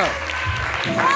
out.